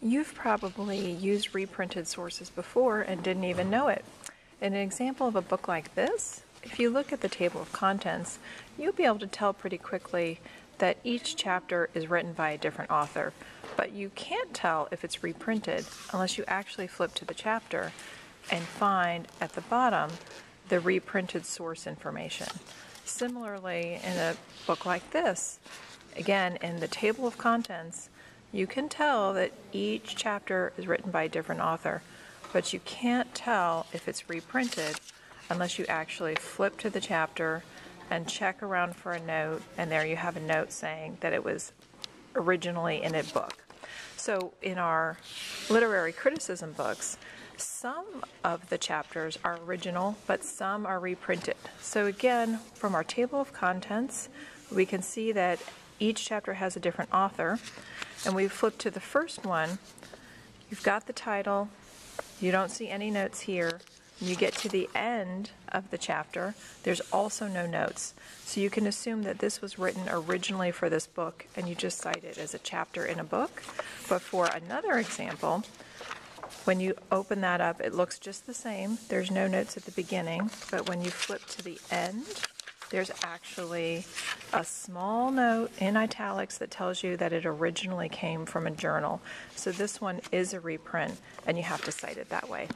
You've probably used reprinted sources before and didn't even know it. In an example of a book like this, if you look at the table of contents, you'll be able to tell pretty quickly that each chapter is written by a different author, but you can't tell if it's reprinted unless you actually flip to the chapter and find at the bottom the reprinted source information. Similarly, in a book like this, again, in the table of contents, you can tell that each chapter is written by a different author, but you can't tell if it's reprinted unless you actually flip to the chapter and check around for a note, and there you have a note saying that it was originally in a book. So, in our literary criticism books, some of the chapters are original, but some are reprinted. So, again, from our table of contents, we can see that each chapter has a different author. And we flip to the first one. You've got the title. You don't see any notes here. You get to the end of the chapter. There's also no notes. So you can assume that this was written originally for this book and you just cite it as a chapter in a book. But for another example, when you open that up, it looks just the same. There's no notes at the beginning, but when you flip to the end, there's actually a small note in italics that tells you that it originally came from a journal. So this one is a reprint, and you have to cite it that way.